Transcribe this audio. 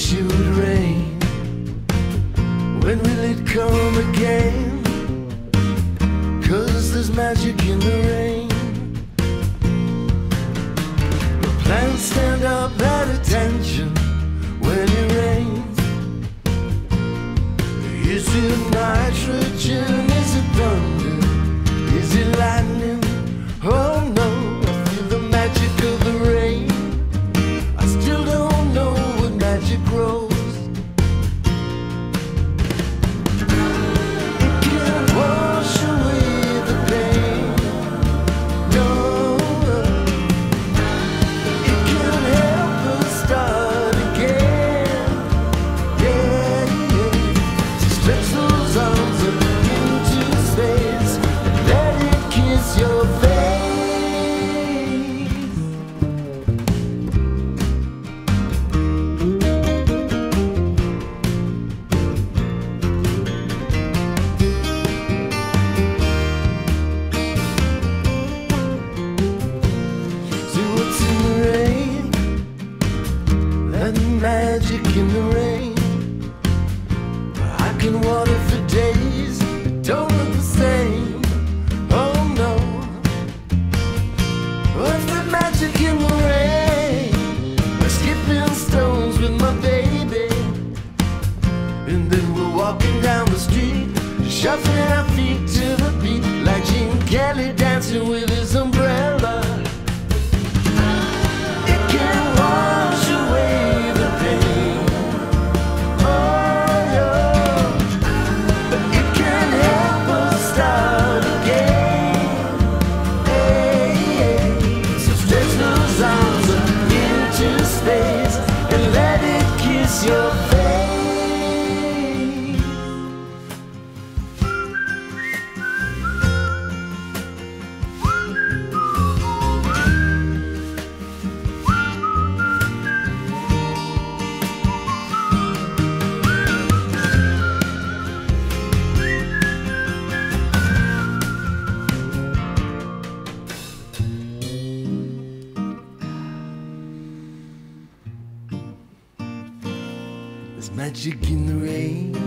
She would rain. When will it come again? Cause there's magic in the magic in the rain. I can water for days, but don't look the same. Oh no, what's the magic in the rain? We're skipping stones with my baby, and then we're walking down the street, shuffling our feet to the beat like Gene Kelly dancing with. your magic in the rain.